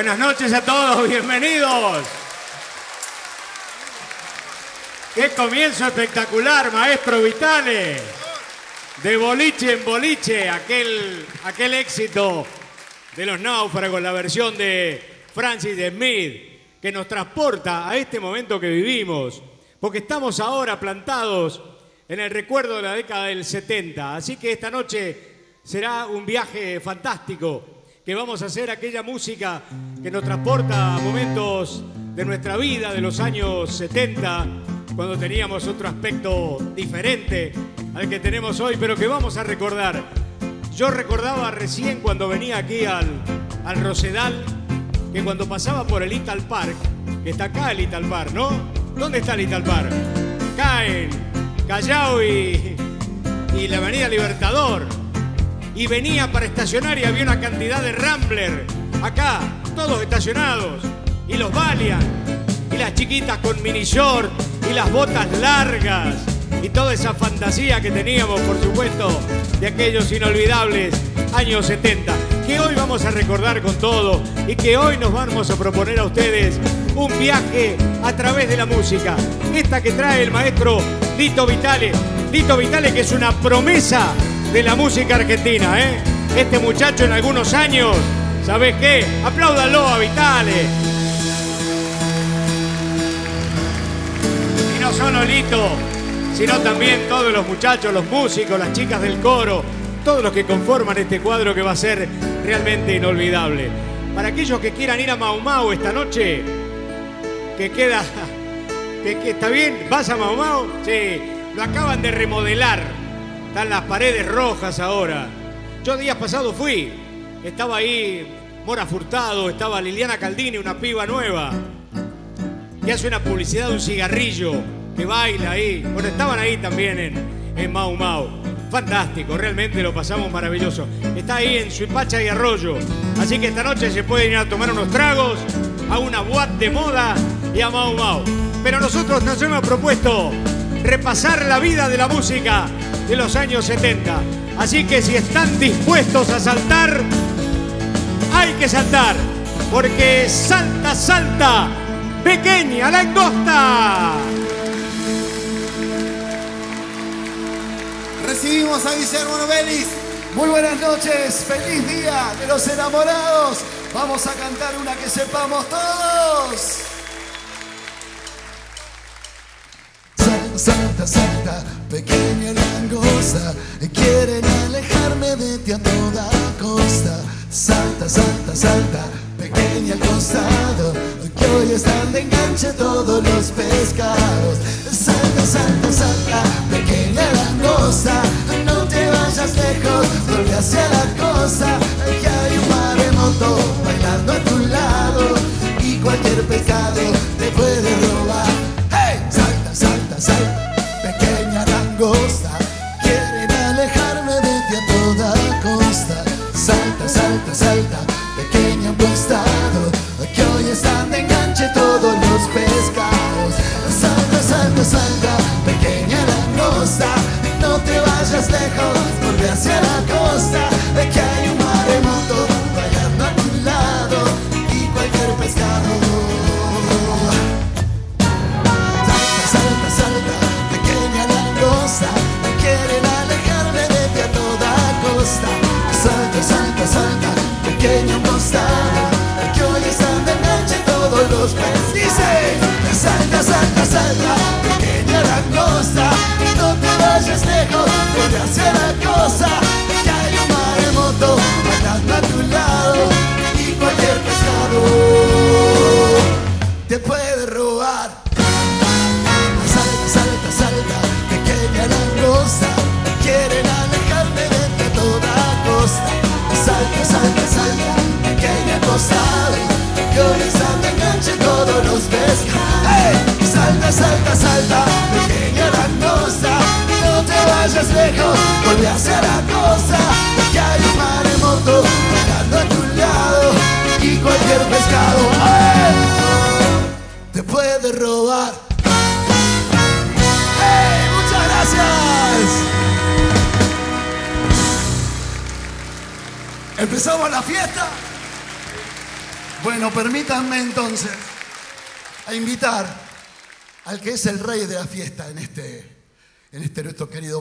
Buenas noches a todos, bienvenidos. Qué comienzo espectacular, maestro Vitale. De boliche en boliche, aquel, aquel éxito de los náufragos, la versión de Francis Smith, que nos transporta a este momento que vivimos, porque estamos ahora plantados en el recuerdo de la década del 70. Así que esta noche será un viaje fantástico, que vamos a hacer aquella música que nos transporta a momentos de nuestra vida, de los años 70, cuando teníamos otro aspecto diferente al que tenemos hoy, pero que vamos a recordar. Yo recordaba recién cuando venía aquí al, al Rosedal, que cuando pasaba por el Ital Park, que está acá el Ital Park, ¿no? ¿Dónde está el Ital Park? Acá en Callao y, y la Avenida Libertador. Y venía para estacionar y había una cantidad de Rambler, acá, todos estacionados. Y los Valiant, y las chiquitas con mini short, y las botas largas y toda esa fantasía que teníamos, por supuesto, de aquellos inolvidables años 70, que hoy vamos a recordar con todo y que hoy nos vamos a proponer a ustedes un viaje a través de la música. Esta que trae el maestro Lito Vitale. Lito Vitale que es una promesa de la música argentina, ¿eh? Este muchacho en algunos años, ¿sabes qué? Apláudalo a Vitale. Y no solo Lito, sino también todos los muchachos, los músicos, las chicas del coro, todos los que conforman este cuadro que va a ser realmente inolvidable. Para aquellos que quieran ir a Mau Mau esta noche, que queda, que, que está bien, ¿vas a Mau? Sí, lo acaban de remodelar, están las paredes rojas ahora. Yo días pasados fui, estaba ahí Mora Furtado, estaba Liliana Caldini, una piba nueva, que hace una publicidad de un cigarrillo que baila ahí. Bueno, estaban ahí también en, en Mau Mau. Fantástico, realmente lo pasamos maravilloso. Está ahí en Suipacha y Arroyo. Así que esta noche se pueden ir a tomar unos tragos, a una boate de moda y a Mau Mau. Pero nosotros nos hemos propuesto repasar la vida de la música de los años 70. Así que si están dispuestos a saltar, hay que saltar. Porque salta, salta, pequeña langosta. Recibimos a Guillermo Novelis. Muy buenas noches, feliz día de los enamorados. Vamos a cantar una que sepamos todos. Salta, salta, pequeña langosta. Quieren alejarme de ti a toda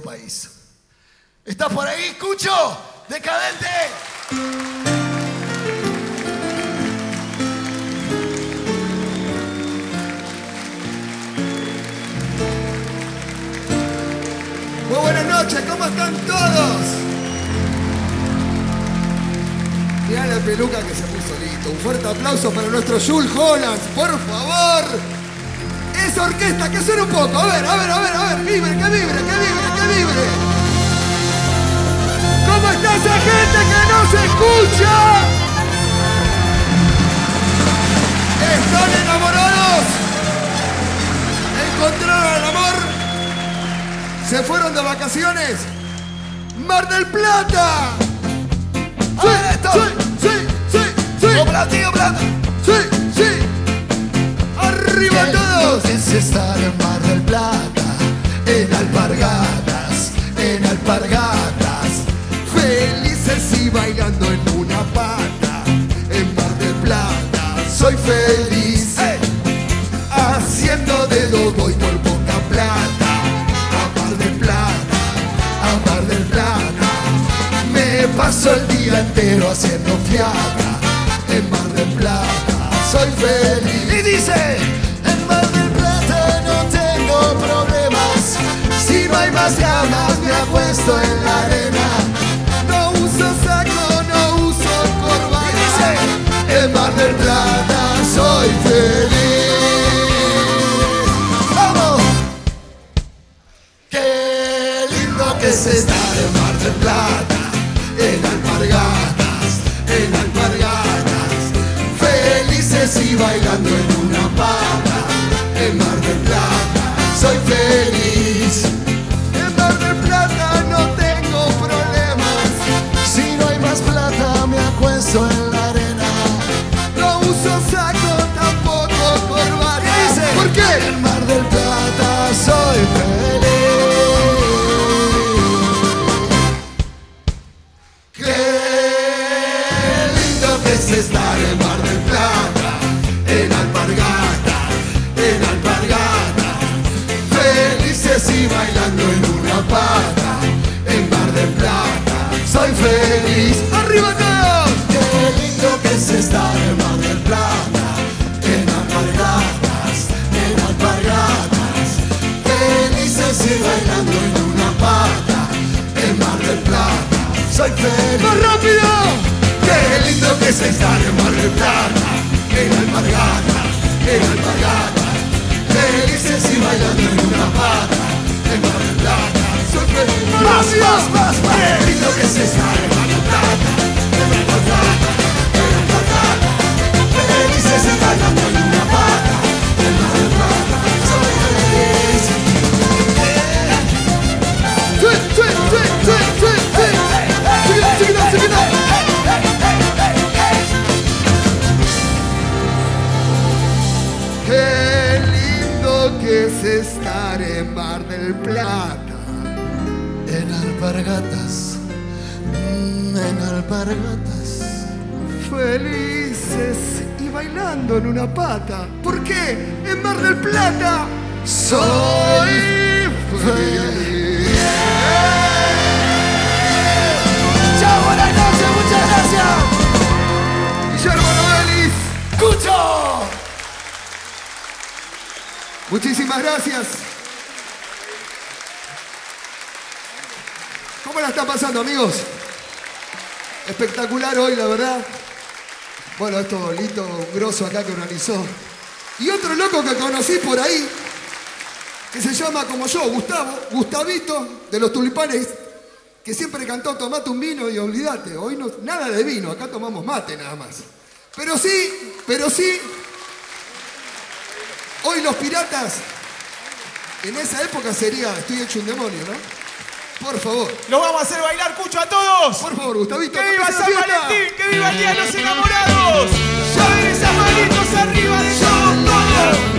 país. ¿Estás por ahí? ¡Escucho! ¡Decadente! Muy buenas noches, ¿cómo están todos? Mirá la peluca que se puso listo. Un fuerte aplauso para nuestro Jules Hollands, por favor. Esa orquesta que suena un poco. A ver, a ver, a ver, a ver. Vibre, que vibre, que vibre, que vibre. ¿Cómo está esa gente que no se escucha? ¿Están enamorados? ¿Encontraron el amor? ¿Se fueron de vacaciones? ¡Mar del Plata! A ver esto. ¡Sí, sí, sí, sí! ¡Operativo plata! ¡Sí, sí! ¡Arriba todos! Es estar en Mar del Plata, en alpargatas, en alpargatas. Felices y bailando en una pata En Mar del Plata. Soy feliz Haciendo dedo voy por poca plata A Mar del Plata, a Mar del Plata. Me paso el día entero haciendo fiata En Mar del Plata. Soy feliz. Y dice, hay más llamas, me apuesto en la arena. No uso saco, no uso corbata En Mar del Plata soy feliz ¡vamos! Qué lindo que es estar en Mar del Plata, en alpargatas, en alpargatas, felices y bailando en una acuesto en la arena. no uso saco, tampoco corbata. ¿Por qué? En Mar del Plata soy feliz. Soy feliz. ¡Más rápido! Qué lindo que es estar en Mar del Plata, en alpargatas, en alpargatas, felices y bailando en una pata, en Mar del Plata, soy feliz. Más, más, más, más. Qué lindo que es estar en Mar Plata, en en en feliz. Es estar en Mar del Plata. En alpargatas, mm, en alpargatas. Felices y bailando en una pata. ¿Por qué? En Mar del Plata soy feliz. Chao, buenas noches, muchas gracias. Guillermo Novelis, ¡Escucho! Muchísimas gracias. ¿Cómo la está pasando, amigos? Espectacular hoy, la verdad. Bueno, esto Lito, un grosso acá que organizó. Y otro loco que conocí por ahí, que se llama como yo, Gustavo, Gustavito, de los tulipanes, que siempre cantó tomate un vino y olvídate, hoy no, nada de vino, acá tomamos mate nada más. Pero sí, pero sí, hoy los piratas, en esa época sería, estoy hecho un demonio, ¿no? Por favor, Los vamos a hacer bailar, Cucho, a todos. por favor, Gustavito. ¡Que viva San. Valentín! ¡Que viva el Día de los Enamorados! ¡Llaven esas manitos arriba de todos,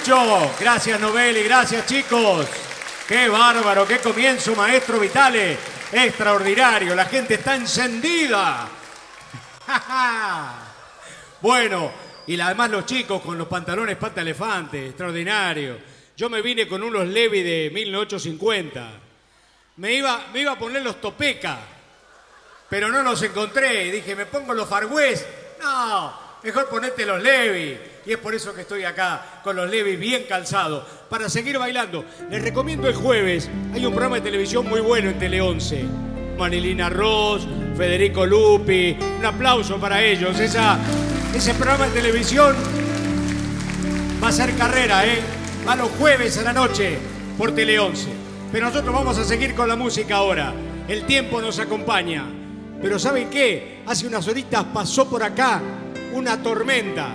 Cucho. Gracias, Novelli. Gracias, chicos. Qué bárbaro, qué comienzo, maestro Vitale. Extraordinario, la gente está encendida. bueno, y además los chicos con los pantalones pata elefante, extraordinario. Yo me vine con unos Levi de 1850. Me iba, me iba a poner los Topeca, pero no los encontré. Dije, ¿me pongo los Far West? No, mejor ponete los Levi. Y es por eso que estoy acá con los Levi bien calzados, para seguir bailando. Les recomiendo el jueves, hay un programa de televisión muy bueno en Tele 11. Manilina Ross, Federico Lupi, un aplauso para ellos. Esa, ese programa de televisión va a ser carrera, ¿eh? Va los jueves a la noche por Tele 11. Pero nosotros vamos a seguir con la música ahora. El tiempo nos acompaña. Pero ¿saben qué? Hace unas horitas pasó por acá una tormenta.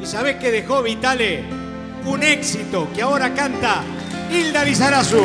¿Y sabés qué dejó Vitale? Un éxito que ahora canta Hilda Lizarazu.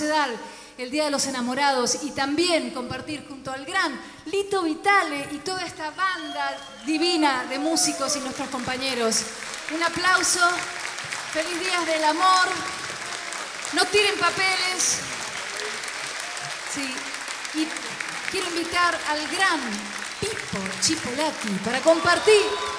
Rosedal, el Día de los Enamorados, y también compartir junto al gran Lito Vitale y toda esta banda divina de músicos y nuestros compañeros. Un aplauso. Feliz Días del Amor. No tiren papeles. Y quiero invitar al gran Pipo Chipolati para compartir.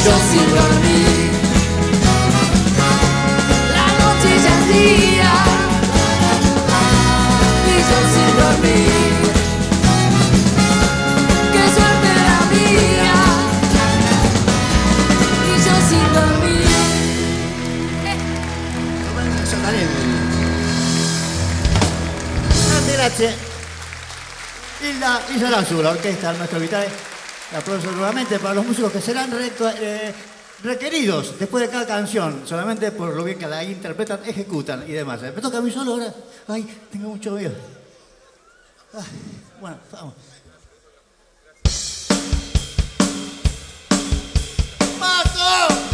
sono sincroni La notte è già dia Mi sono sincroni Che suerte la mia Mi sono sincroni Grande, grazie. Il, il sarà sulla orchestra al Metro Vitale Aplauso nuevamente para los músicos que serán eh, requeridos después de cada canción, solamente por lo bien que la interpretan, ejecutan y demás. ¿Me toca a mí solo ahora? Ay, tengo mucho miedo. Bueno, vamos. ¡Paco!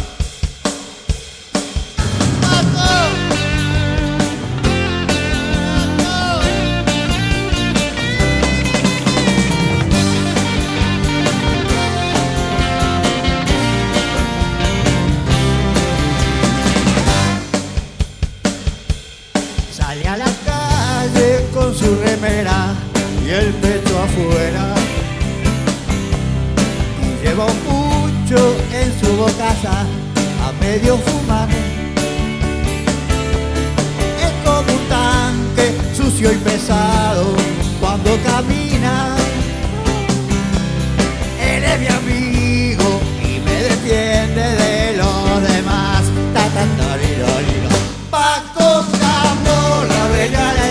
En su bocaza a medio fumar. Es como un tanque sucio y pesado cuando camina. Él es mi amigo y me defiende de los demás. Paco Camo, la bella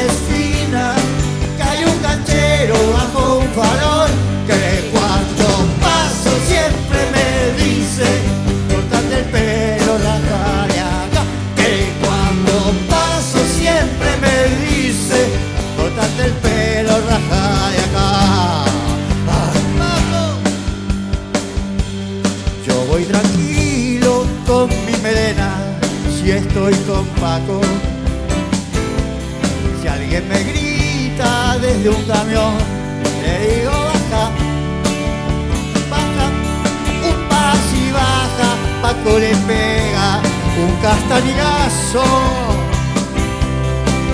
estoy con Paco. Si alguien me grita desde un camión, le digo baja, baja, un paso y baja, Paco le pega un castañazo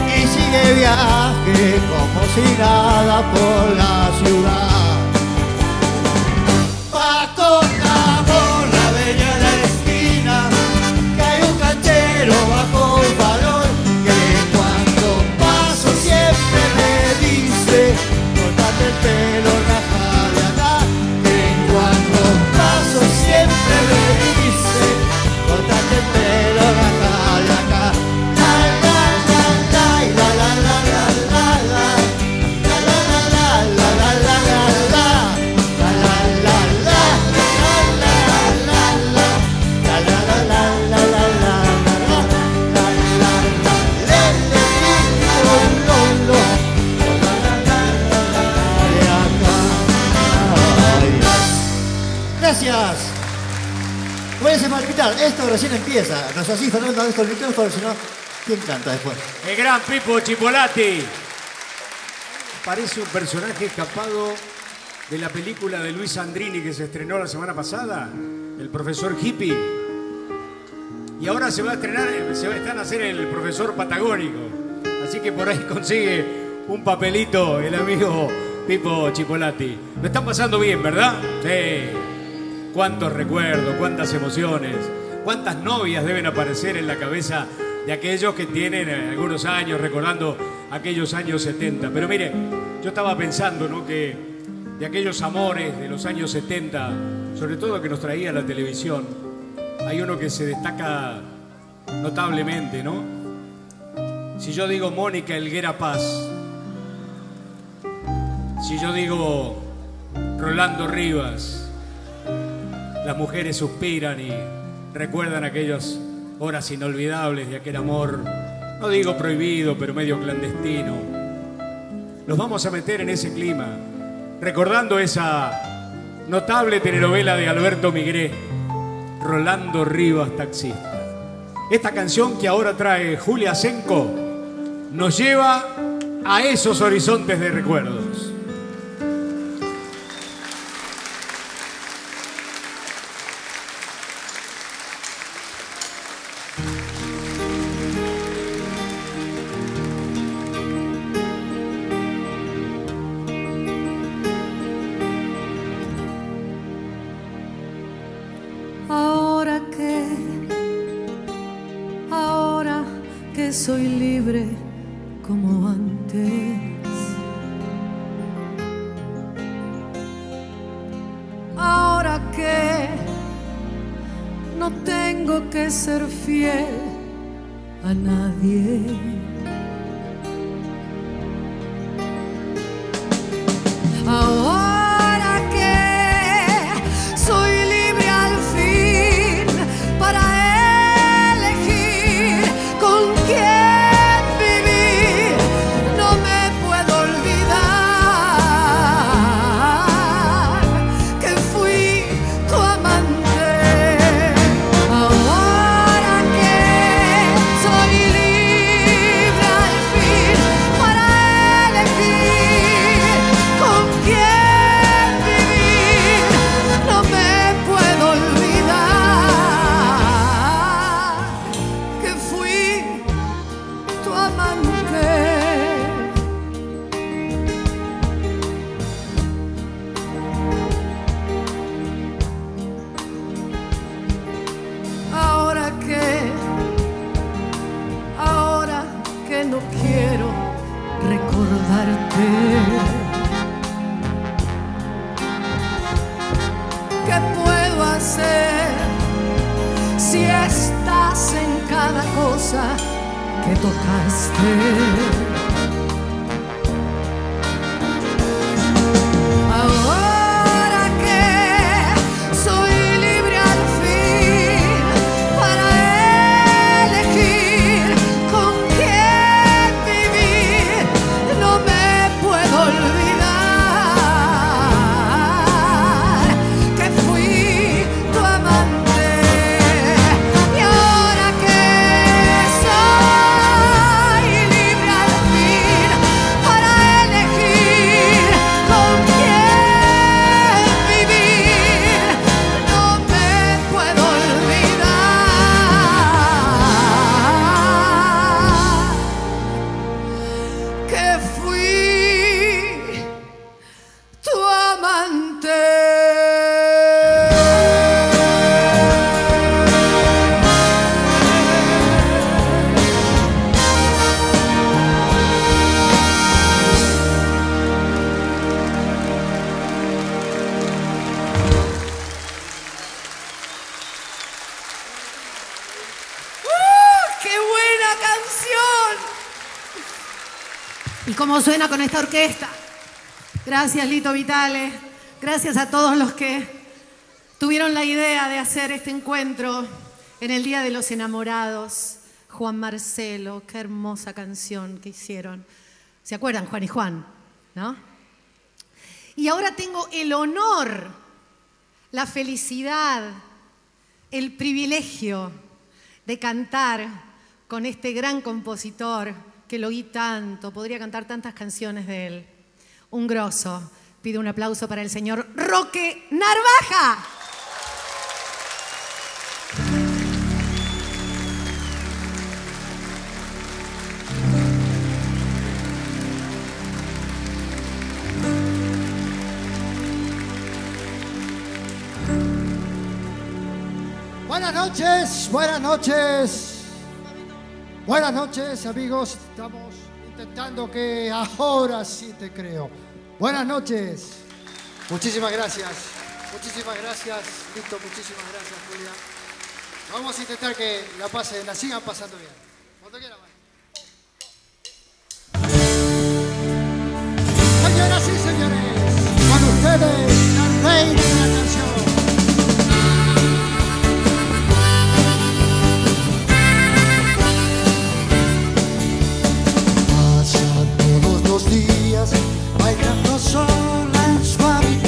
y sigue viaje como si nada por la ciudad. Recién empieza. No es así, Fernando, dejo el micrófono, si no, ¿quién canta después? El gran Pipo Chipolati. Parece un personaje escapado de la película de Luis Andrini que se estrenó la semana pasada, El profesor hippie. Y ahora se va a estrenar, se va a estar a hacer el profesor patagónico. Así que por ahí consigue un papelito el amigo Pipo Chipolati. Lo están pasando bien, ¿verdad? Sí. Cuántos recuerdos, cuántas emociones, cuántas novias deben aparecer en la cabeza de aquellos que tienen eh, algunos años, recordando aquellos años 70. Pero mire, yo estaba pensando, ¿no? Que de aquellos amores de los años 70, sobre todo que nos traía la televisión, hay uno que se destaca notablemente, ¿no? Si yo digo Mónica Elguera Paz, si yo digo Rolando Rivas, las mujeres suspiran y recuerdan aquellas horas inolvidables de aquel amor, no digo prohibido, pero medio clandestino. Nos vamos a meter en ese clima, recordando esa notable telenovela de Alberto Migré, Rolando Rivas Taxista. Esta canción que ahora trae Julia Senco nos lleva a esos horizontes de recuerdos. Soy libre como antes. Ahora que no tengo que ser fiel a nadie. Ahora cómo suena con esta orquesta? Gracias, Lito Vitale. Gracias a todos los que tuvieron la idea de hacer este encuentro en el Día de los Enamorados. Juan Marcelo, qué hermosa canción que hicieron. ¿Se acuerdan, Juan y Juan? ¿No? Y ahora tengo el honor, la felicidad, el privilegio de cantar con este gran compositor que lo oí tanto, podría cantar tantas canciones de él. Un grosso. Pido un aplauso para el señor Roque Narvaja. Buenas noches, buenas noches. Buenas noches, amigos. Estamos intentando que ahora sí te creo. Buenas noches. Muchísimas gracias. Muchísimas gracias, Lito. Muchísimas gracias, Julia. Vamos a intentar que la pasen, la sigan pasando bien. Cuando quieran. Señoras y señores, con ustedes, la reina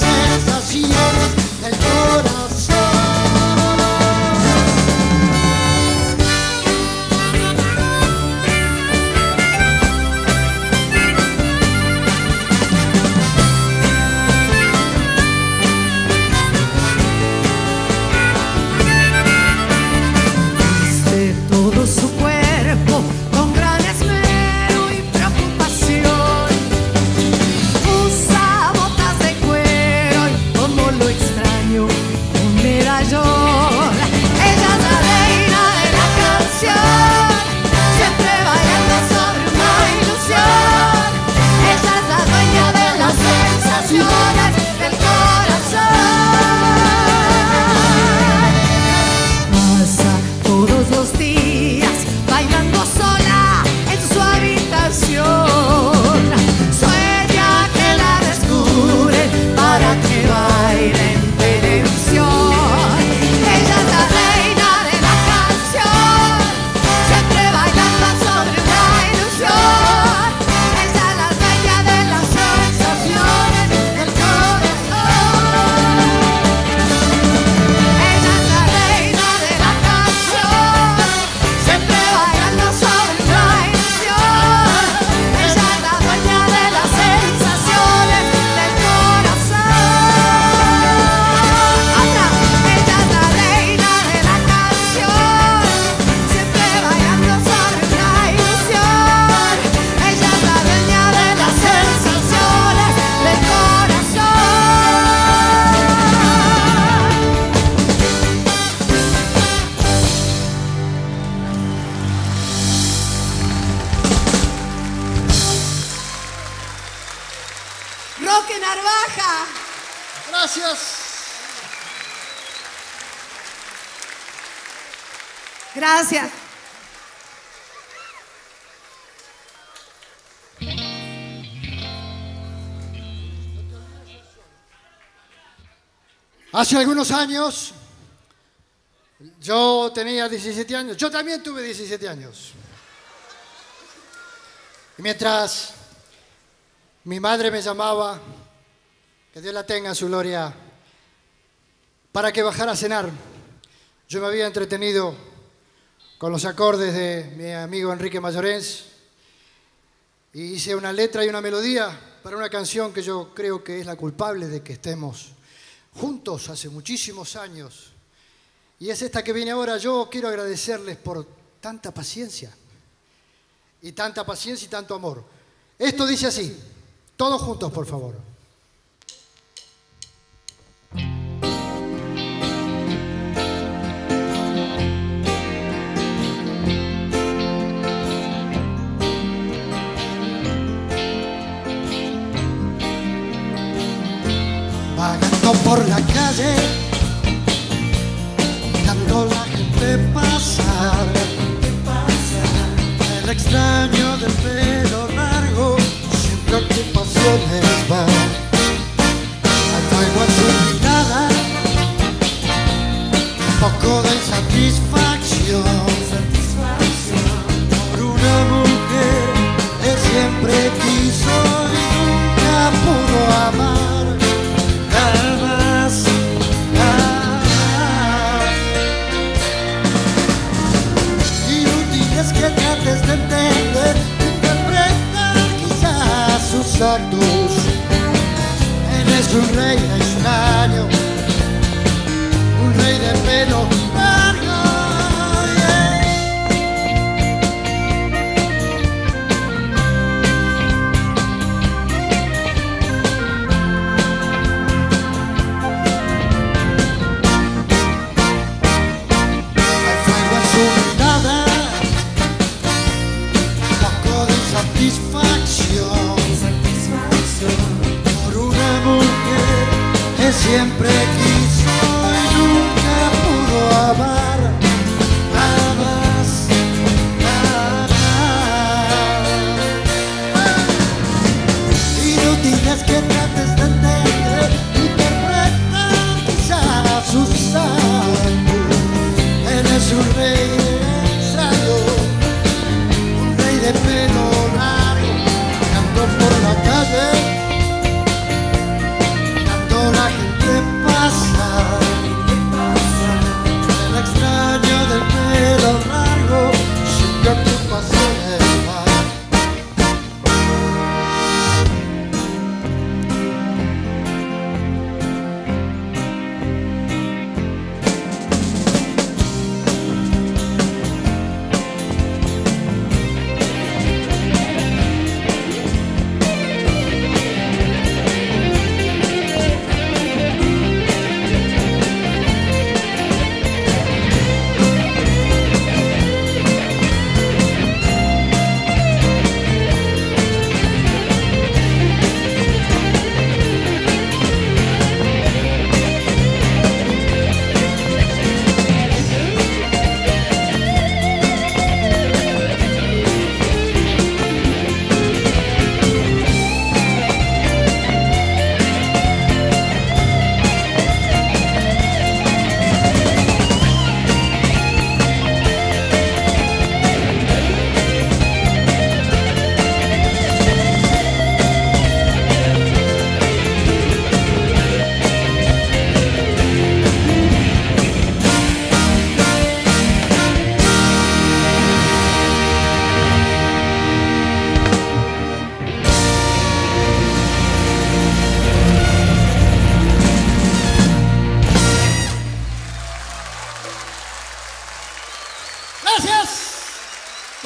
dueña de las Hace algunos años, yo tenía 17 años, yo también tuve 17 años. Y mientras mi madre me llamaba, que Dios la tenga en su gloria, para que bajara a cenar, yo me había entretenido con los acordes de mi amigo Enrique Mayorens y hice una letra y una melodía para una canción que yo creo que es la culpable de que estemos juntos hace muchísimos años. Y es esta que viene ahora. Yo quiero agradecerles por tanta paciencia. Y tanta paciencia y tanto amor. Esto dice así. Todos juntos, por favor. Por la calle, mirando la gente pasar. El extraño del pelo largo, siempre ocupaciones va. Fuego en su mirada, un poco de insatisfacción. De pelo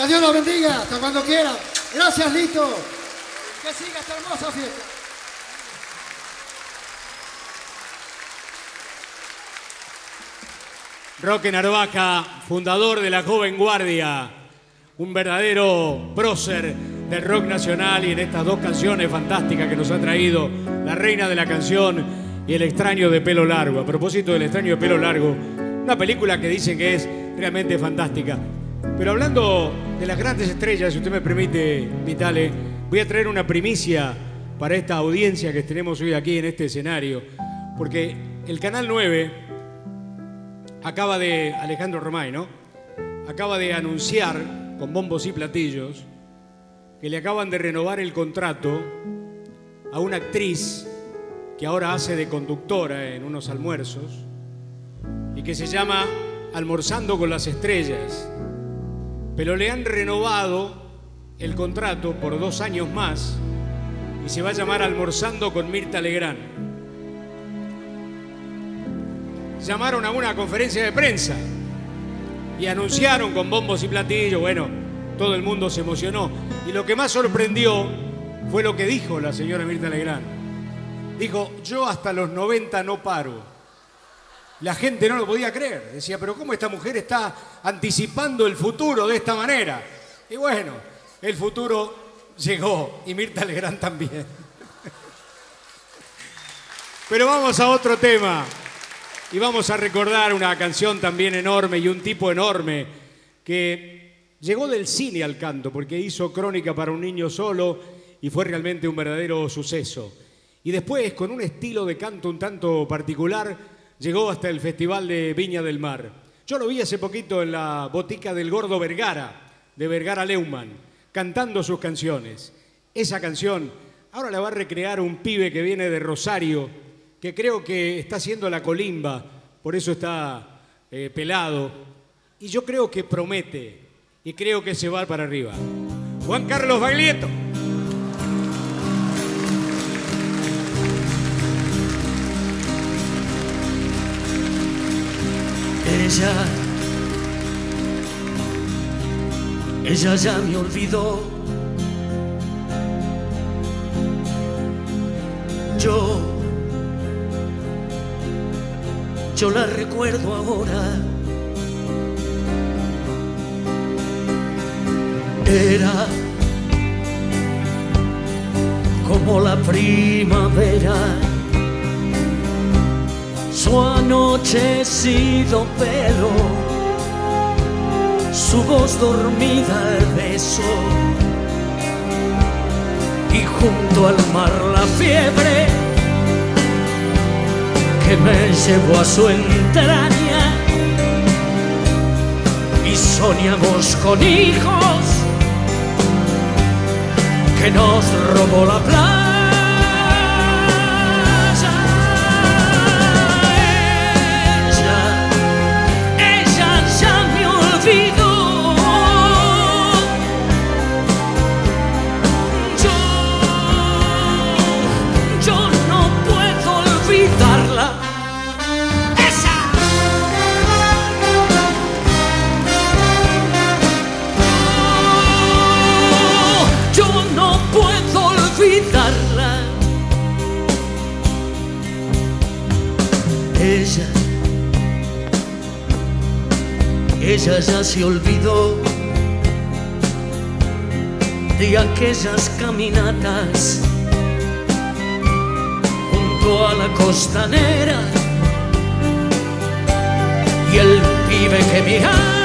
Que Dios los bendiga hasta cuando quiera. Gracias, Lito. Que siga esta hermosa fiesta. Roque Narvaja, fundador de la Joven Guardia, un verdadero prócer del rock nacional y en estas dos canciones fantásticas que nos ha traído La Reina de la Canción y El extraño de pelo largo. A propósito del extraño de pelo largo, una película que dicen que es realmente fantástica. Pero hablando de las grandes estrellas, si usted me permite, Vitale, voy a traer una primicia para esta audiencia que tenemos hoy aquí en este escenario, porque el Canal 9 acaba de, Alejandro Romay, ¿no? Acaba de anunciar con bombos y platillos que le acaban de renovar el contrato a una actriz que ahora hace de conductora en unos almuerzos y que se llama Almorzando con las Estrellas. Pero le han renovado el contrato por dos años más y se va a llamar Almorzando con Mirta Legrand. Llamaron a una conferencia de prensa y anunciaron con bombos y platillos, bueno, todo el mundo se emocionó. Y lo que más sorprendió fue lo que dijo la señora Mirta Legrand. Dijo, yo hasta los 90 no paro. La gente no lo podía creer. Decía, pero ¿cómo esta mujer está anticipando el futuro de esta manera? Y bueno, el futuro llegó y Mirta Legrand también. Pero vamos a otro tema. Y vamos a recordar una canción también enorme y un tipo enorme que llegó del cine al canto porque hizo Crónica para un niño solo y fue realmente un verdadero suceso. Y después, con un estilo de canto un tanto particular, llegó hasta el Festival de Viña del Mar. Yo lo vi hace poquito en la botica del Gordo Vergara, de Vergara Leumann, cantando sus canciones. Esa canción ahora la va a recrear un pibe que viene de Rosario, que creo que está haciendo la colimba, por eso está eh, pelado. Y yo creo que promete, y creo que se va para arriba. Juan Carlos Baglietto. Ella, ella ya me olvidó. Yo, yo la recuerdo ahora. Era como la primavera su anochecido pelo, su voz dormida al beso y junto al mar la fiebre que me llevó a su entraña y soñamos con hijos que nos robó la playa. Ella, ella ya se olvidó de aquellas caminatas junto a la costanera y el pibe que miraba.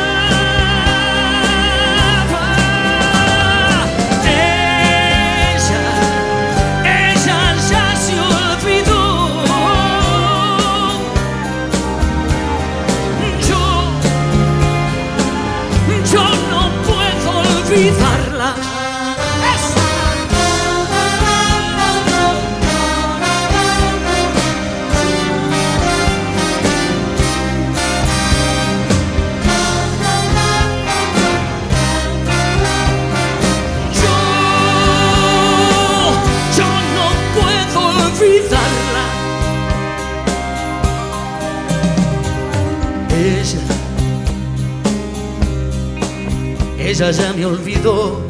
Ya me olvidó.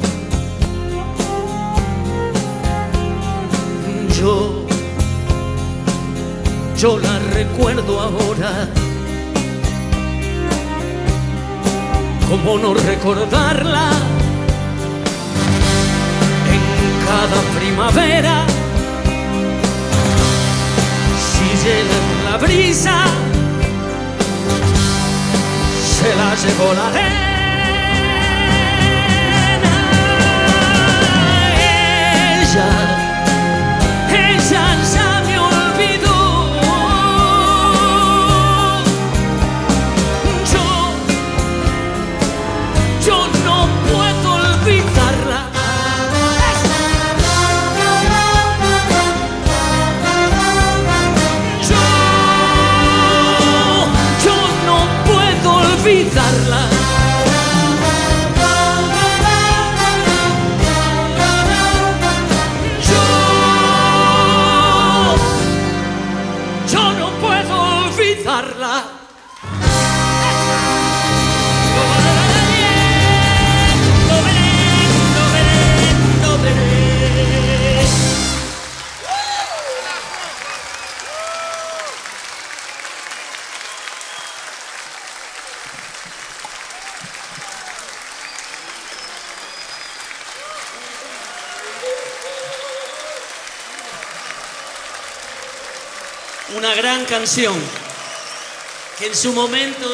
Yo, yo la recuerdo ahora. ¿Cómo no recordarla? En cada primavera, si llega la brisa, se la llevó la. Ella, una gran canción que en su momento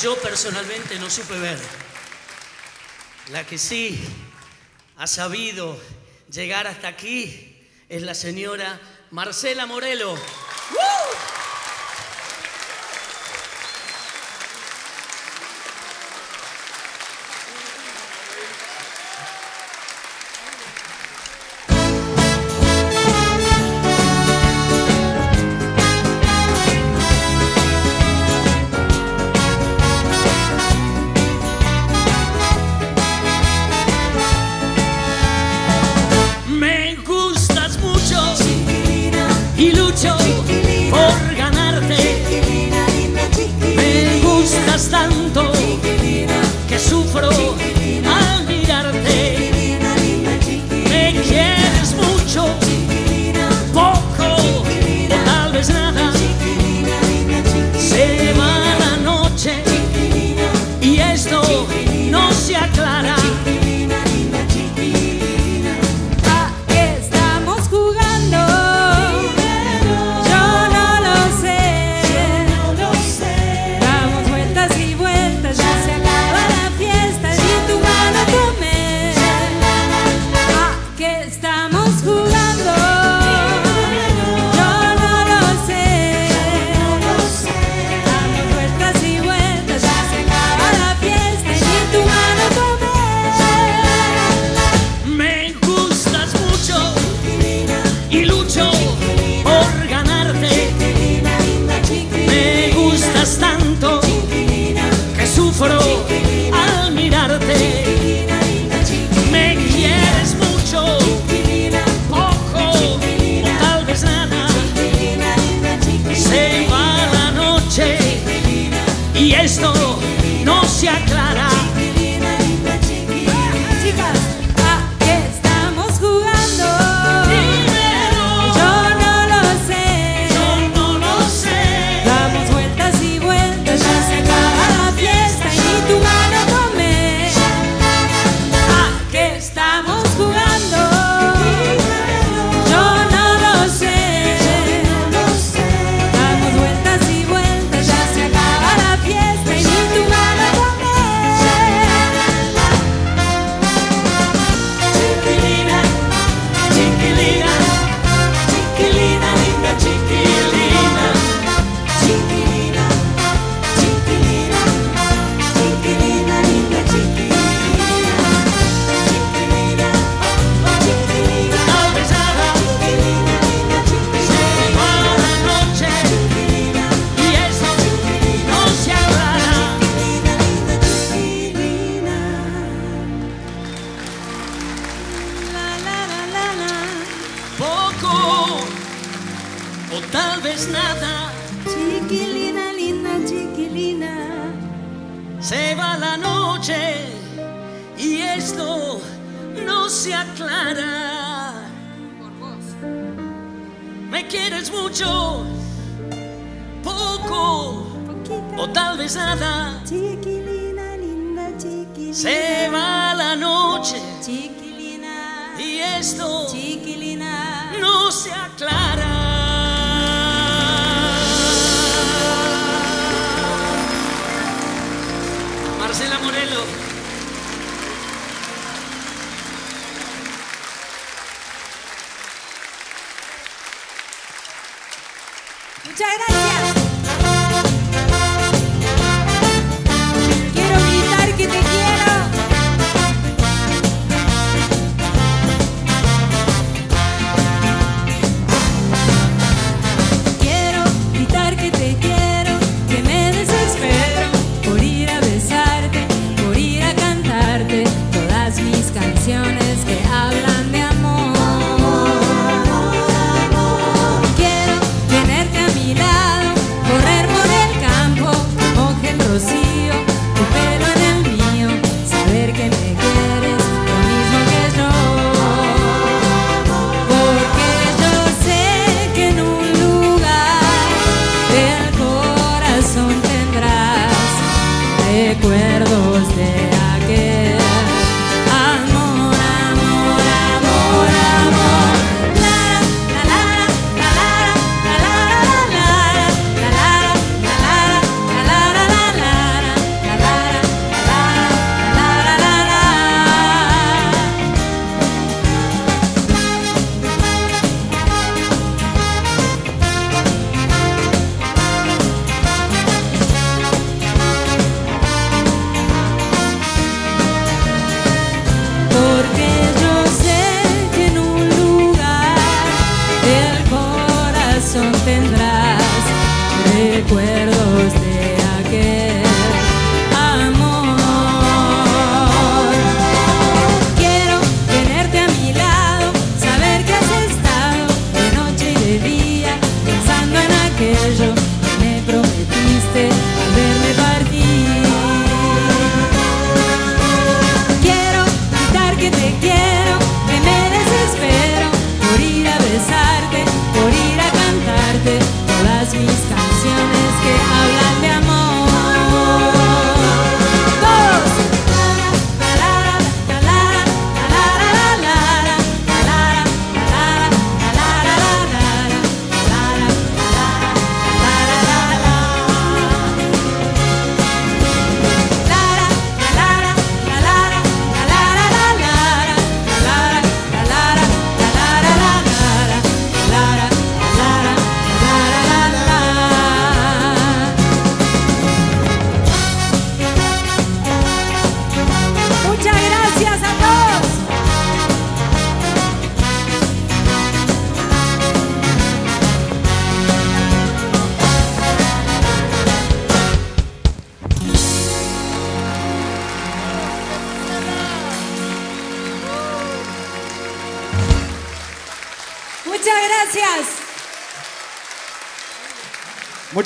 yo personalmente no supe ver. La que sí ha sabido llegar hasta aquí es la señora Marcela Morelo.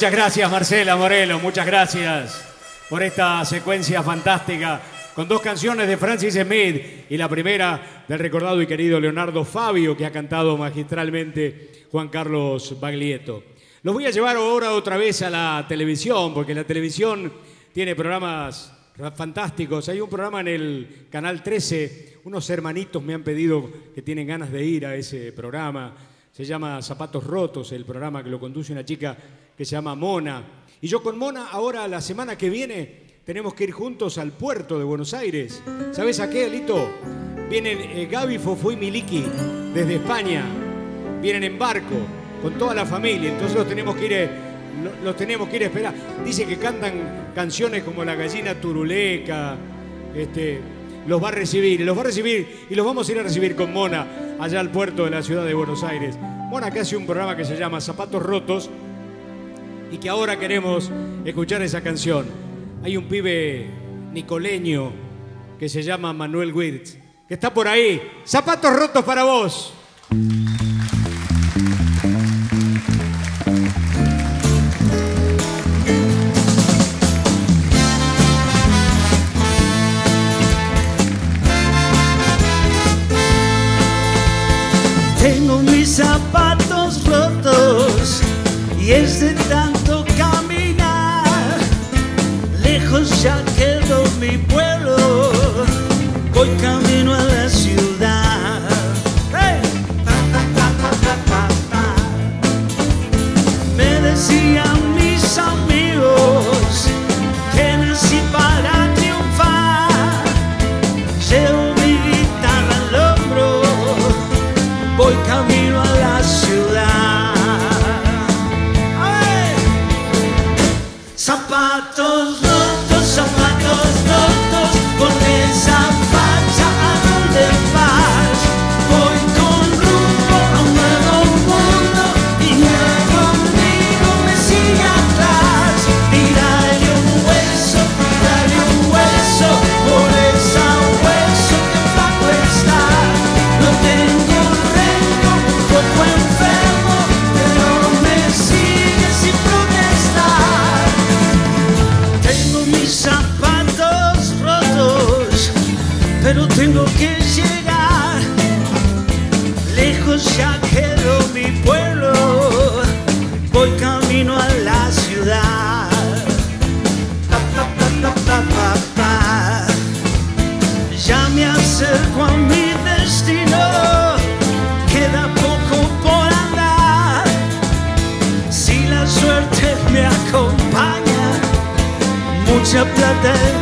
Muchas gracias, Marcela Morelo. Muchas gracias por esta secuencia fantástica con dos canciones de Francis Smith y la primera del recordado y querido Leonardo Fabio que ha cantado magistralmente Juan Carlos Baglietto. Los voy a llevar ahora otra vez a la televisión porque la televisión tiene programas fantásticos. Hay un programa en el Canal 13, unos hermanitos me han pedido que tienen ganas de ir a ese programa. Se llama Zapatos Rotos, el programa que lo conduce una chica que se llama Mona. Y yo con Mona ahora la semana que viene tenemos que ir juntos al puerto de Buenos Aires. ¿Sabes a qué, Alito? Vienen eh, Gaby, Fofo y Miliki desde España. Vienen en barco con toda la familia. Entonces los tenemos que ir, eh, lo- los tenemos que ir a esperar. Dice que cantan canciones como La gallina turuleca. Este, los va a recibir, los va a recibir y los vamos a ir a recibir con Mona allá al puerto de la ciudad de Buenos Aires. Mona que hace un programa que se llama Zapatos Rotos y que ahora queremos escuchar esa canción. Hay un pibe nicoleño que se llama Manuel Wirtz, que está por ahí. Zapatos rotos para vos. Y es de tanto caminar. Lejos ya quedó mi pueblo, voy camino mucha plata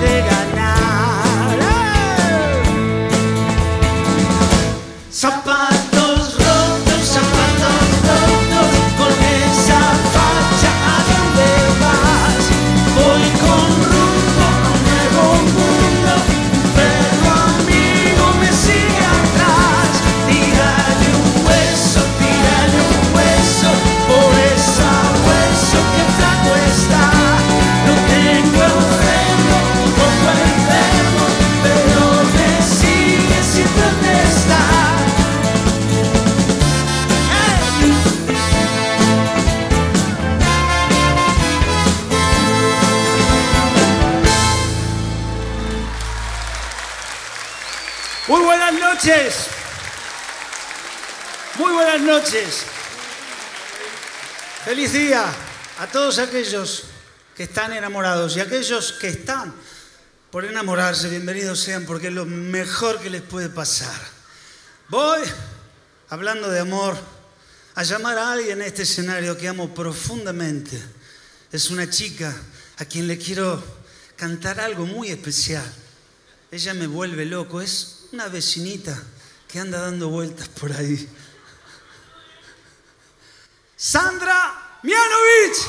noches. Feliz día a todos aquellos que están enamorados y aquellos que están por enamorarse. Bienvenidos sean porque es lo mejor que les puede pasar. Voy, hablando de amor, a llamar a alguien a este escenario que amo profundamente. Es una chica a quien le quiero cantar algo muy especial. Ella me vuelve loco, es una vecinita que anda dando vueltas por ahí. Sandra Mianovich.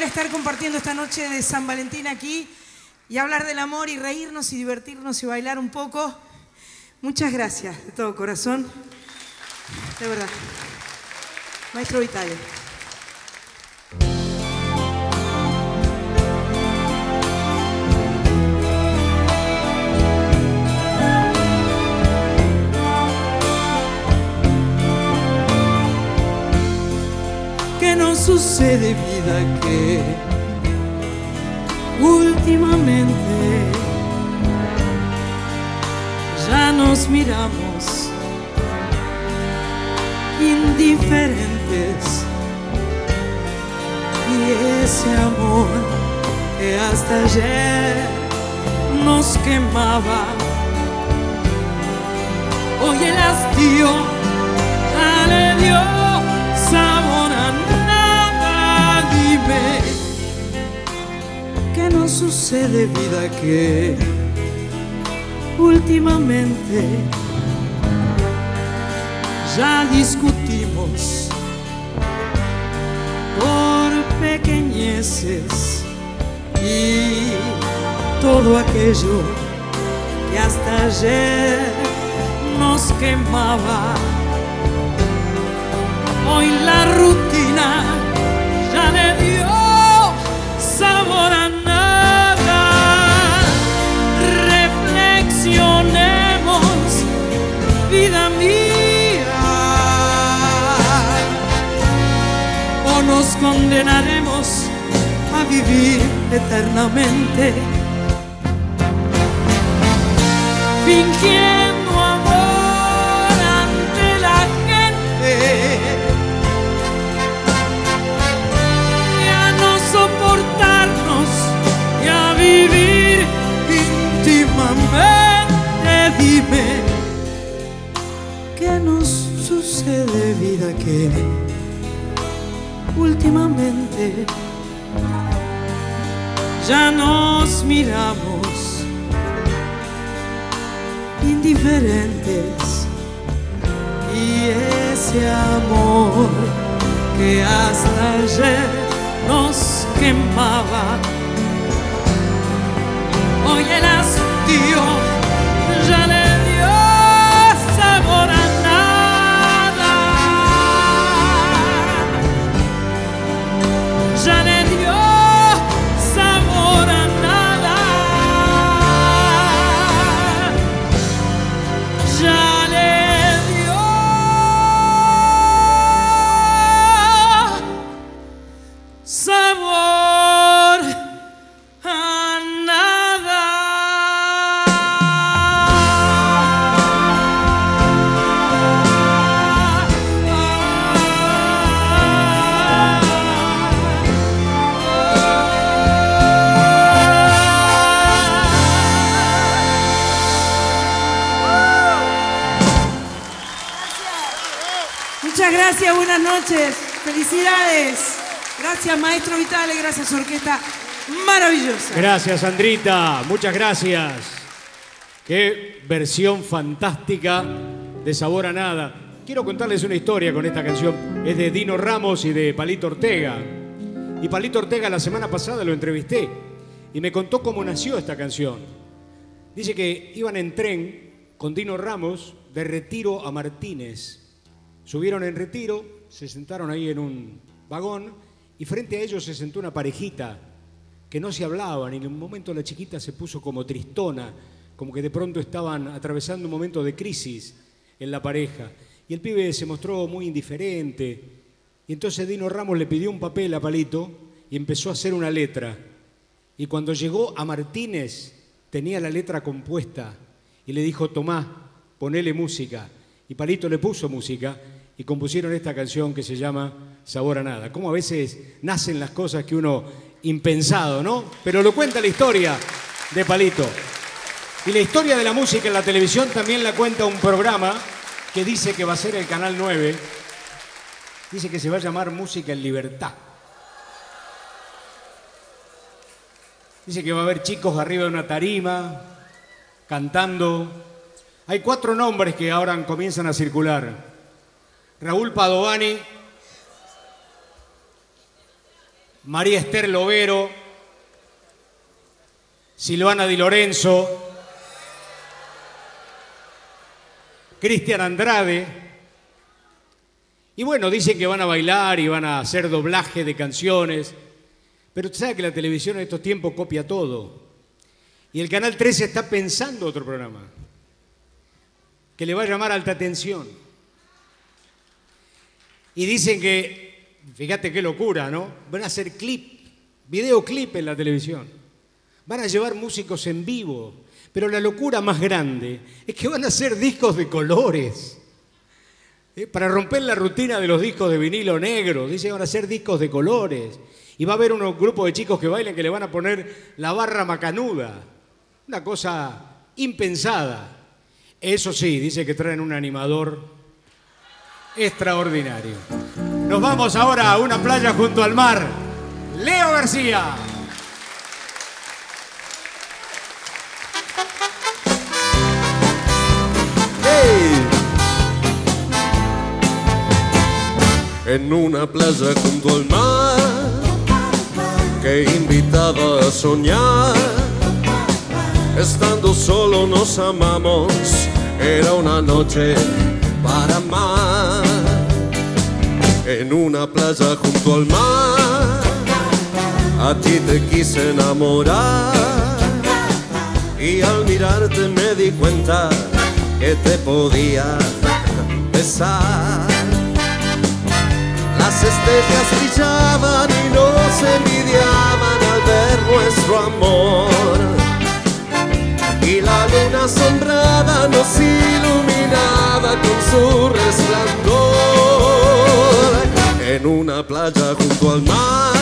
Poder estar compartiendo esta noche de San Valentín aquí y hablar del amor y reírnos y divertirnos y bailar un poco. Muchas gracias de todo corazón. De verdad. Maestro Vitale. Nos sucede vida que últimamente ya nos miramos indiferentes. Y ese amor que hasta ayer nos quemaba hoy el hastío le dio ¿qué nos sucede, vida? Que últimamente ya discutimos por pequeñeces y todo aquello que hasta ayer nos quemaba. Hoy la rutina condenaremos a vivir eternamente. Fingiendo amor ante la gente y a no soportarnos y a vivir íntimamente. Dime, ¿qué nos sucede, vida? Que últimamente. Ya nos miramos indiferentes. Y ese amor que hasta ayer nos quemaba. Hoy el gracias, buenas noches. Felicidades. Gracias, maestro Vitale, gracias, orquesta maravillosa. Gracias, Sandrita. Muchas gracias. Qué versión fantástica de Sabor a Nada. Quiero contarles una historia con esta canción. Es de Dino Ramos y de Palito Ortega. Y Palito Ortega la semana pasada lo entrevisté y me contó cómo nació esta canción. Dice que iban en tren con Dino Ramos de Retiro a Martínez. Subieron en Retiro, se sentaron ahí en un vagón y frente a ellos se sentó una parejita que no se hablaban y en un momento la chiquita se puso como tristona, como que de pronto estaban atravesando un momento de crisis en la pareja. Y el pibe se mostró muy indiferente. Y entonces Dino Ramos le pidió un papel a Palito y empezó a hacer una letra. Y cuando llegó a Martínez tenía la letra compuesta y le dijo, Tomá, ponele música. Y Palito le puso música y compusieron esta canción que se llama Sabor a Nada. Como a veces nacen las cosas que uno impensado, ¿no? Pero lo cuenta la historia de Palito. Y la historia de la música en la televisión también la cuenta un programa que dice que va a ser el Canal 9. Dice que se va a llamar Música en Libertad. Dice que va a haber chicos arriba de una tarima, cantando. Hay cuatro nombres que ahora comienzan a circular. Raúl Padovani, María Esther Lovero, Silvana Di Lorenzo, Cristian Andrade. Y bueno, dicen que van a bailar y van a hacer doblaje de canciones. Pero usted que la televisión en estos tiempos copia todo. Y el Canal 13 está pensando otro programa que le va a llamar alta tensión. Y dicen que, fíjate qué locura, ¿no? Van a hacer clip, videoclip en la televisión. Van a llevar músicos en vivo. Pero la locura más grande es que van a hacer discos de colores. ¿Eh? Para romper la rutina de los discos de vinilo negro. Dicen van a hacer discos de colores. Y va a haber unos grupos de chicos que bailen que le van a poner la barra macanuda. Una cosa impensada. Eso sí, dice que traen un animador extraordinario. Nos vamos ahora a una playa junto al mar. Leo García. En una playa junto al mar que invitaba a soñar. Estando solo nos amamos, era una noche para amar. En una playa junto al mar, a ti te quise enamorar. Y al mirarte me di cuenta que te podía besar. Las estrellas brillaban y nos envidiaban al ver nuestro amor. Y la luna asombrada nos iluminaba con su resplandor. En una playa junto al mar,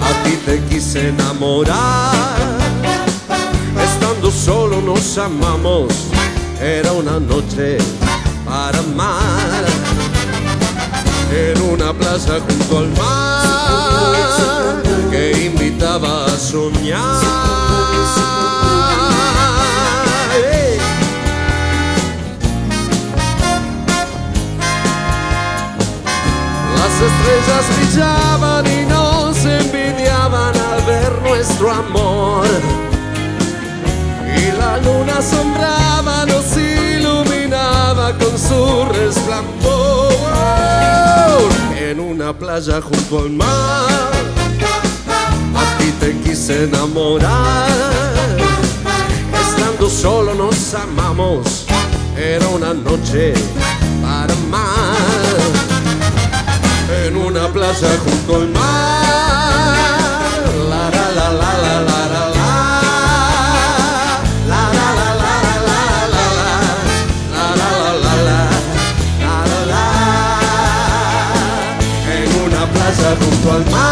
a ti te quise enamorar. Estando solo nos amamos, era una noche para amar en una plaza junto al mar que invitaba a soñar. Estrellas brillaban y nos envidiaban al ver nuestro amor. Y la luna asombraba, nos iluminaba con su resplandor. En una playa junto al mar, a ti te quise enamorar. Estando solo nos amamos, era una noche para amar una plaza junto al mar. La la la la la la la la. La la la la la la la la. La la la la la la la la. En una plaza junto al mar.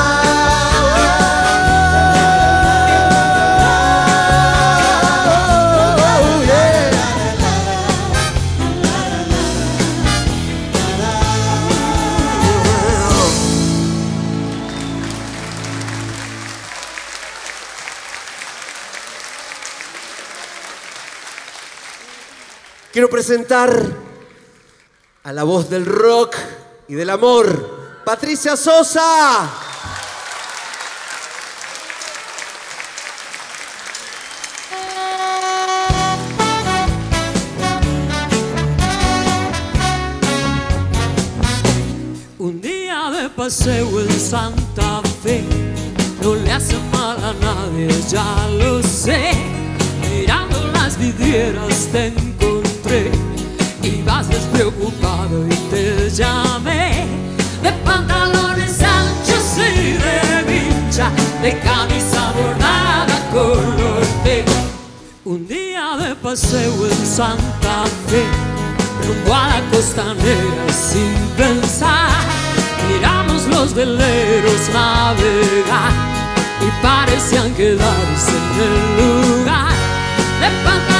Presentar a la voz del rock y del amor, Patricia Sosa. Un día de paseo en Santa Fe no le hace mal a nadie, ya lo sé. Mirando las vidrieras te encontré despreocupado y te llamé. De pantalones anchos y de vincha, de camisa bordada color té. Un día de paseo en Santa Fe rumbo a la costanera sin pensar. Miramos los veleros navegar y parecían quedarse en el lugar. De pantalones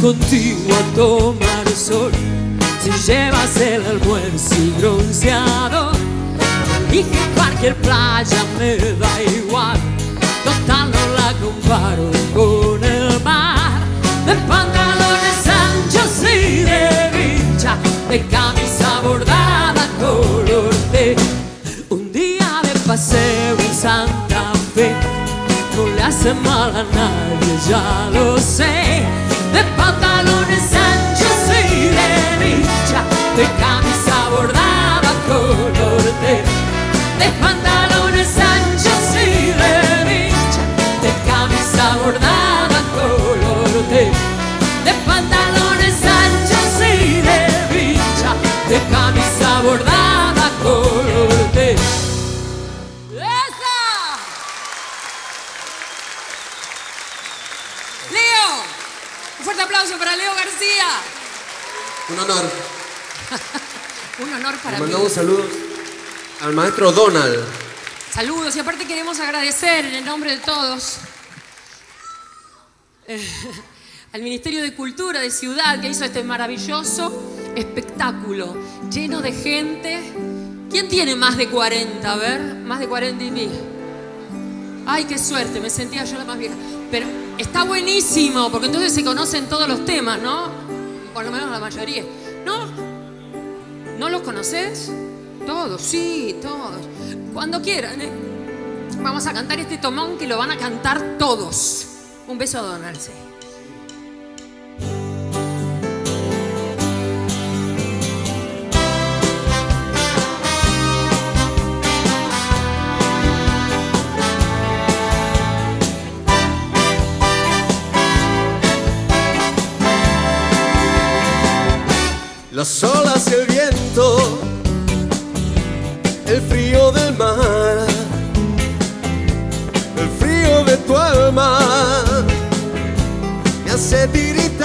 contigo a tomar sol, si llevas el almuerzo y bronceado. Dije cualquier playa me da igual, total no la comparo con el mar. De pantalones anchos y de vincha, de camisa bordada color de Un día de paseo en Santa Fe, no le hace mal a nadie, ya lo sé. De camisa bordada color de de pantalones anchos y de vincha, de camisa bordada color de, pantalones anchos y de vincha, de camisa bordada color de. ¡Esa! Leo, un fuerte aplauso para Leo García. Un honor. Un honor para Le mí. mandamos saludos al maestro Donald. Saludos y aparte queremos agradecer en el nombre de todos eh, al Ministerio de Cultura de Ciudad que hizo este maravilloso espectáculo lleno de gente. ¿Quién tiene más de 40? A ver, más de 40 y mil. Ay, qué suerte, me sentía yo la más vieja. Pero está buenísimo, porque entonces se conocen todos los temas, ¿no? Por lo menos la mayoría. ¿No? ¿No los conoces? Todos, sí, todos. Cuando quieran, ¿eh? Vamos a cantar este tomón que lo van a cantar todos. Un beso a Donald. Las olas y el viento, el frío del mar, el frío de tu alma me hace tiritar.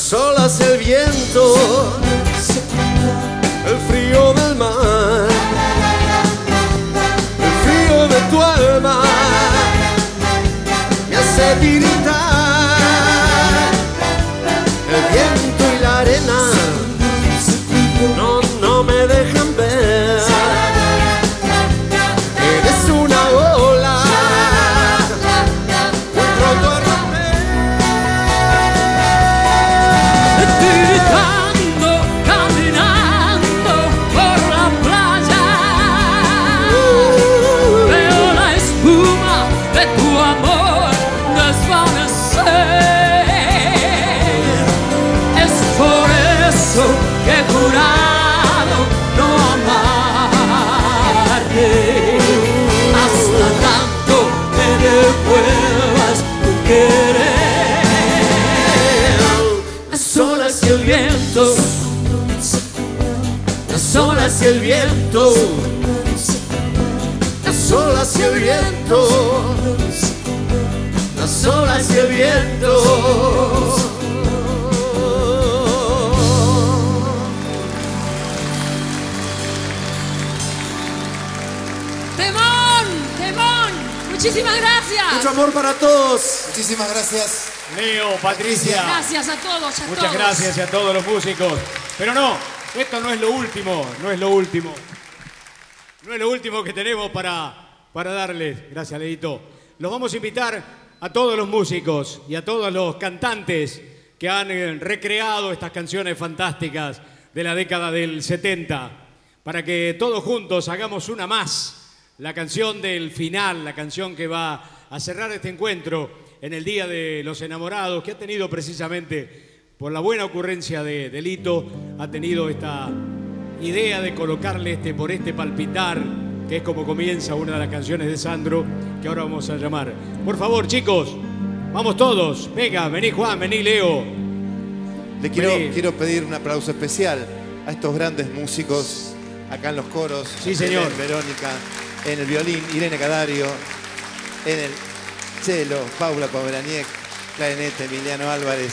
Las olas, el viento, Muchísimas gracias. Leo, Patricia. Gracias a todos, a Muchas todos. gracias y a todos los músicos. Pero no, esto no es lo último, no es lo último. No es lo último que tenemos para, para darles. Gracias, Leito. Los vamos a invitar a todos los músicos y a todos los cantantes que han eh, recreado estas canciones fantásticas de la década del 70, para que todos juntos hagamos una más, la canción del final, la canción que va a cerrar este encuentro en el Día de los Enamorados, que ha tenido precisamente, por la buena ocurrencia de, de Lito, ha tenido esta idea de colocarle este por este palpitar, que es como comienza una de las canciones de Sandro, que ahora vamos a llamar. Por favor, chicos, vamos todos. Venga, vení Juan, vení Leo. Le quiero, Vení. quiero pedir un aplauso especial a estos grandes músicos acá en los coros. Sí, señor. Verónica, en el violín, Irene Cadario, en el cello, Paula Pomeraniec, clarinete, Emiliano Álvarez,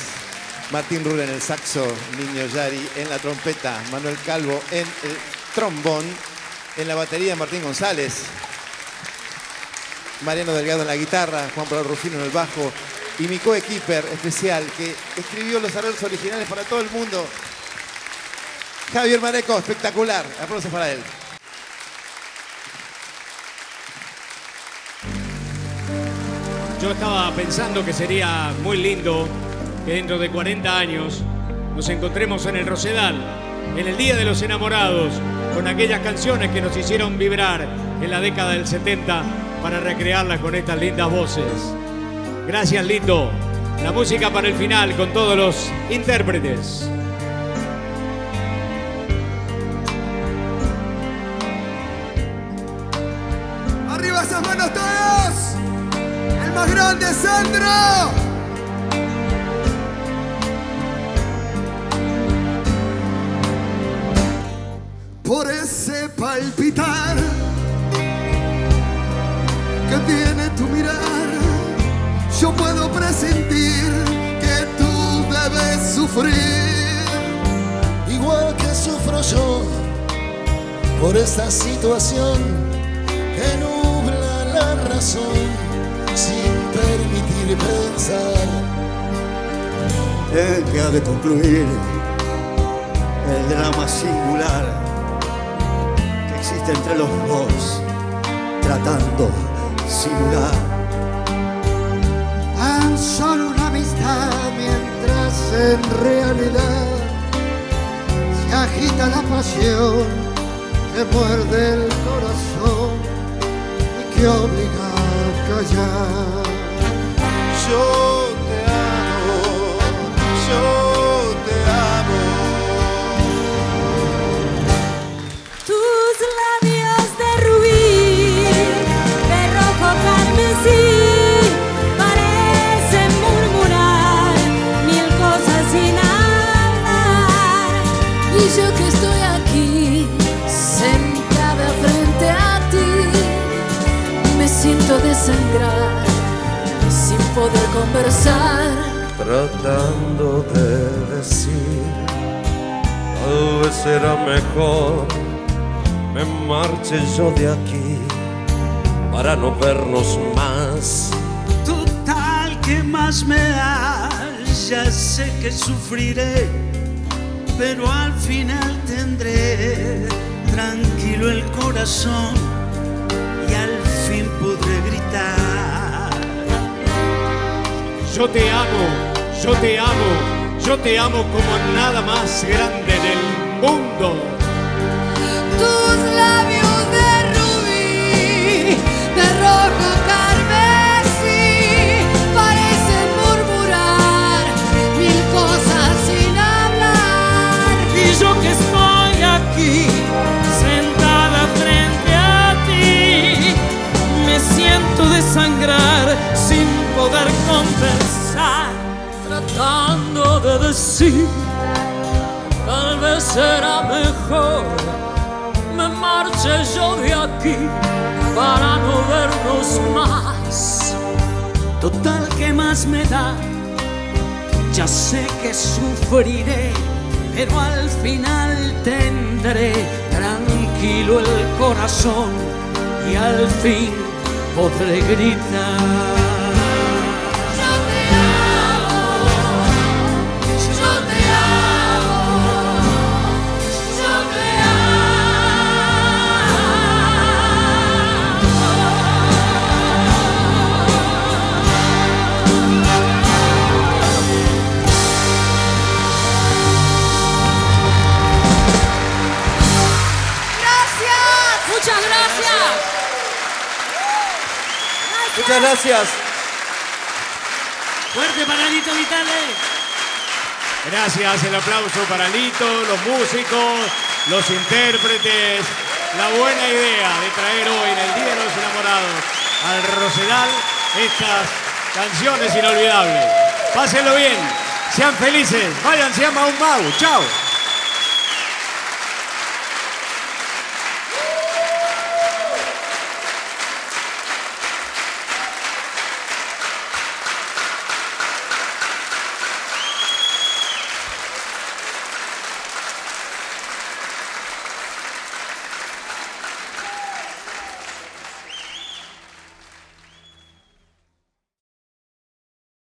Martín Rula en el saxo, Niño Yari en la trompeta, Manuel Calvo en el trombón, en la batería Martín González, Mariano Delgado en la guitarra, Juan Pablo Rufino en el bajo y mi coequiper especial que escribió los arreglos originales para todo el mundo, Javier Mareco, espectacular. Aplausos para él. Yo estaba pensando que sería muy lindo que dentro de 40 años nos encontremos en el Rosedal, en el Día de los Enamorados, con aquellas canciones que nos hicieron vibrar en la década del 70 para recrearlas con estas lindas voces. Gracias, Lito. La música para el final con todos los intérpretes. Por ese palpitar que tiene tu mirar, yo puedo presentir que tú debes sufrir. Igual que sufro yo por esta situación que nubla la razón permitir pensar. El que ha de concluir el drama singular que existe entre los dos, tratando sin lugar. Tan solo una amistad mientras en realidad se agita la pasión que muerde el corazón y que obliga a callar. Yo te amo, poder conversar. tratando de decir, tal vez será mejor me marche yo de aquí para no vernos más. Total, ¿qué más me da? Ya sé que sufriré, pero al final tendré tranquilo el corazón y al fin podré gritar. Yo te amo, yo te amo, yo te amo como nada más grande del mundo. Tus labios de rubí, de rojo carmesí, parecen murmurar mil cosas sin hablar. Y yo que estoy aquí, sentada frente a ti, me siento desangrar sin poder así. Tal vez será mejor me marche yo de aquí para no vernos más. Total, ¿qué más me da? Ya sé que sufriré, pero al final tendré tranquilo el corazón y al fin podré gritar. Muchas gracias. Fuerte para Lito Vitale. Gracias, el aplauso para Lito, los músicos, los intérpretes. La buena idea de traer hoy en el Día de los Enamorados al Rosedal estas canciones inolvidables. Pásenlo bien, sean felices, váyanse a Mau Mau. Chao.